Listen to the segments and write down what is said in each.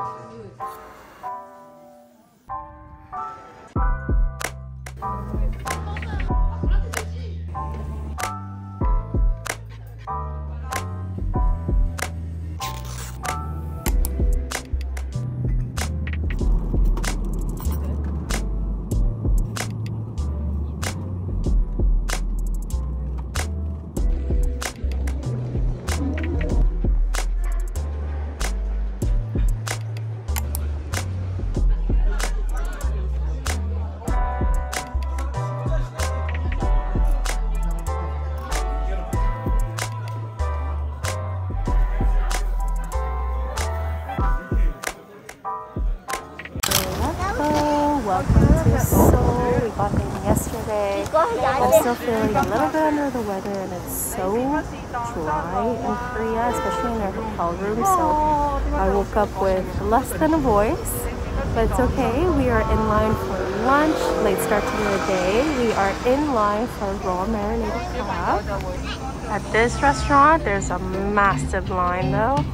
うん。Still feeling a little bit under the weather and it's so dry in Korea, especially in our hotel room. So I woke up with less than a voice, but it's okay. We are in line for lunch, late start to the day. We are in line for raw marinated crab. At this restaurant, there's a massive line though.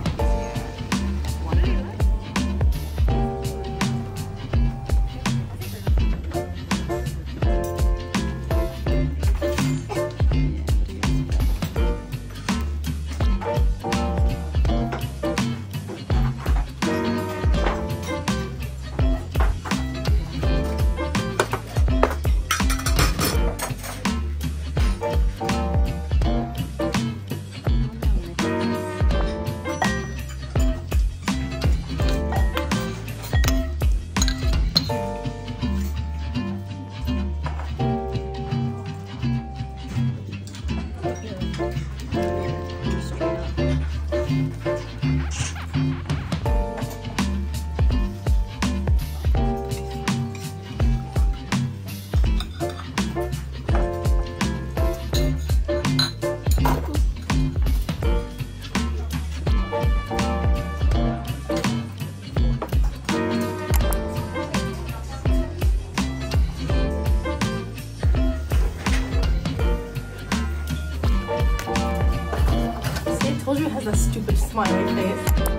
Smiley face.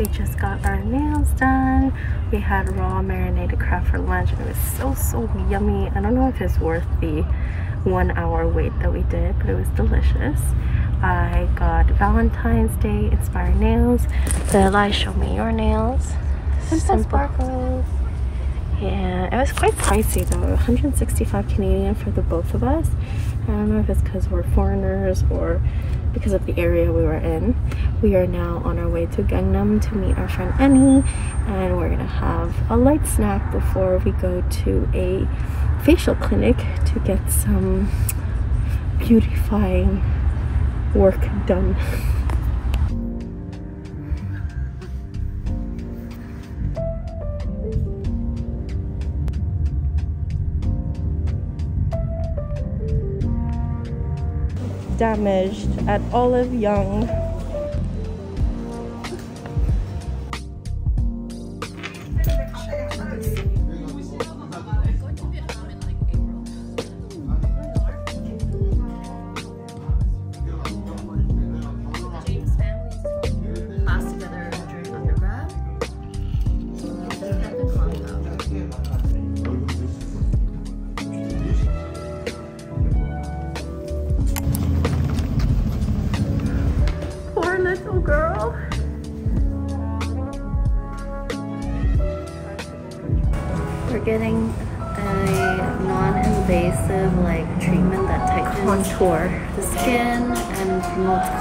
We just got our nails done. We had raw marinated crab for lunch and it was so, so yummy. I don't know if it's worth the one hour wait that we did, but it was delicious. I got Valentine's Day inspired nails. Bella, show me your nails. Simple sparkles. Yeah, it was quite pricey though. 165 Canadian for the both of us. I don't know if it's because we're foreigners or because of the area we were in. We are now on our way to Gangnam to meet our friend Annie and we're gonna have a light snack before we go to a facial clinic to get some beautifying work done. damaged at Olive Young.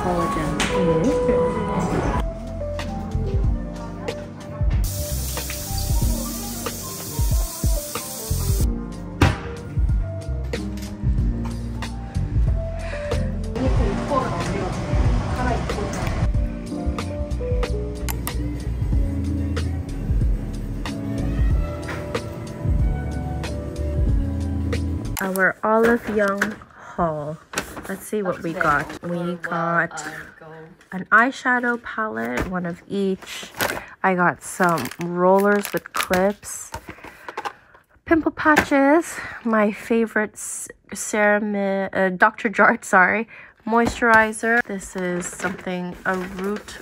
collagen. Mm -hmm. our Olive Young haul. Let's see what we got. We got an eyeshadow palette, one of each. I got some rollers with clips, pimple patches, my favorite ceramide, uh, Dr. Jart, sorry, moisturizer. This is something, a root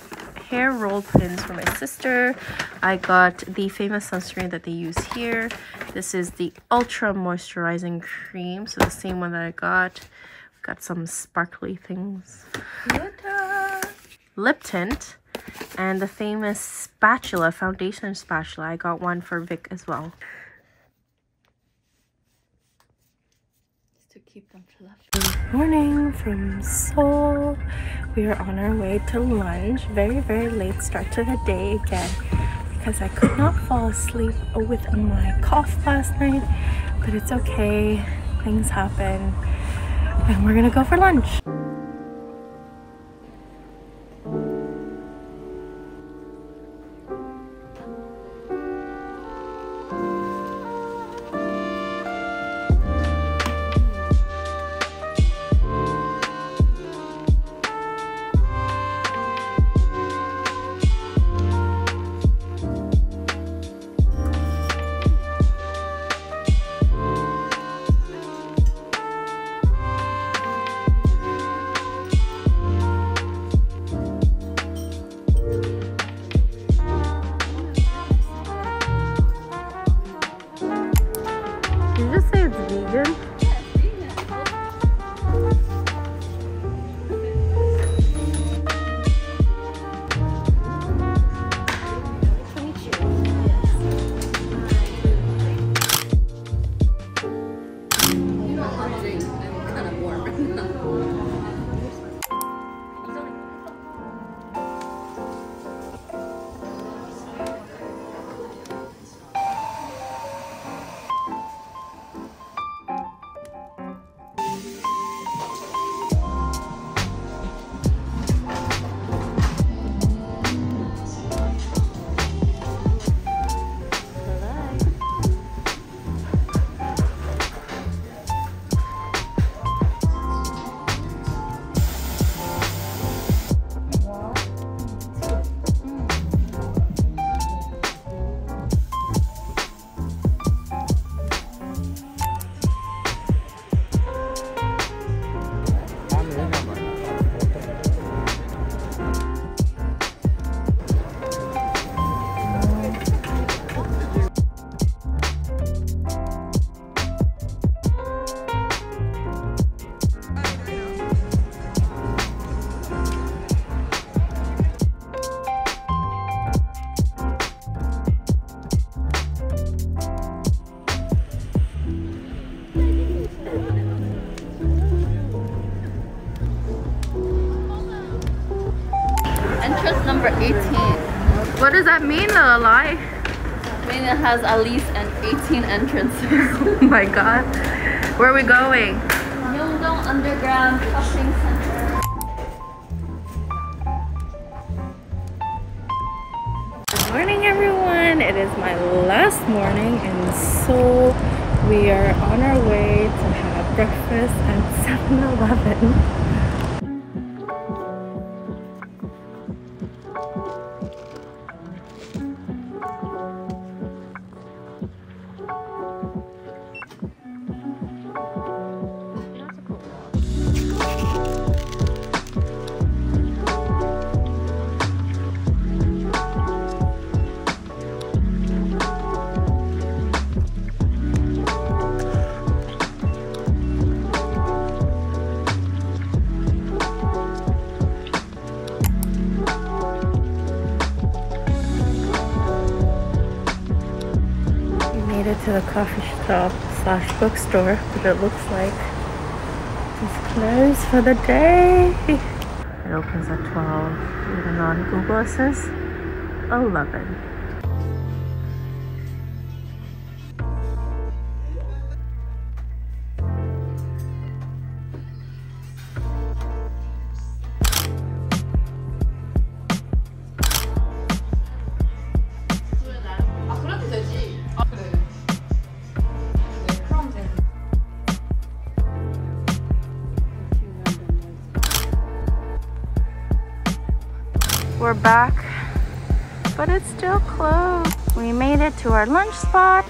hair roll pins for my sister. I got the famous sunscreen that they use here. This is the Ultra Moisturizing Cream. So the same one that I got. Got some sparkly things. Glitter. Lip tint. And the famous spatula, foundation spatula. I got one for Vic as well. to keep them Good morning from Seoul. We are on our way to lunch. Very, very late start to the day again because I could not fall asleep with my cough last night. But it's okay. Things happen. And we're gonna go for lunch. 18. What does that mean, Lalai? I mean it has at least an 18 entrances. oh my god. Where are we going? Myeongdong Underground Shopping Center. Good morning everyone. It is my last morning in Seoul. We are on our way to have breakfast at 7-Eleven. To the coffee shop slash bookstore, but it looks like. It's closed for the day. It opens at 12, even on Google it says 11. We're back, but it's still closed. We made it to our lunch spot.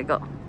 Okay, go.